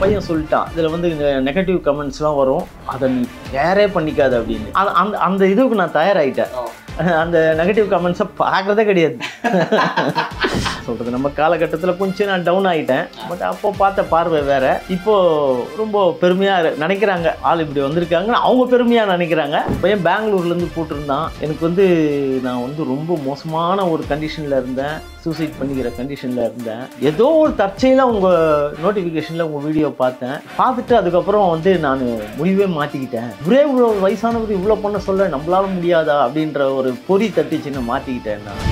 பையன் சொல்லிட்டான். இதில் வந்து நெகட்டிவ் கமெண்ட்ஸ்லாம் வரும். அதை நீ கேரே பண்ணிக்காத அப்படின்னு. அந்த- அந்த இதுக்கு நான் தயாராகிட்டேன் அந்த நெகட்டிவ் கமெண்ட்ஸை பார்க்குறதே கிடையாது. சொல்கிறது நம்ம காலகட்டத்தில் கொஞ்சம் நான் டவுன் ஆகிட்டேன் பட் அப்போ பார்த்த பார்வை வேற. இப்போ ரொம்ப பெருமையாக நினைக்கிறாங்க. ஆள் இப்படி வந்திருக்காங்கன்னு அவங்க பெருமையாக நினைக்கிறாங்க. பையன் பெங்களூர்லேருந்து போட்டிருந்தான்? எனக்கு வந்து நான் வந்து ரொம்ப மோசமான ஒரு கண்டிஷனில் இருந்தேன். சூசைட் பண்ணிக்கிற கண்டிஷனில் இருந்தேன். ஏதோ ஒரு தற்செயலாக உங்கள் நோட்டிஃபிகேஷனில் உங்கள் வீடியோ பார்த்தேன். பார்த்துட்டு அதுக்கப்புறம் வந்து நான் முடிவே மாற்றிக்கிட்டேன் ஒரே இவ்வளோ வயசானவர் இவ்வளோ பண்ண சொல்ல நம்மளால முடியாதா? அப்படின்ற ஒரு பொறி தட்டிச்சுன்னு மாற்றிக்கிட்டேன் நான்.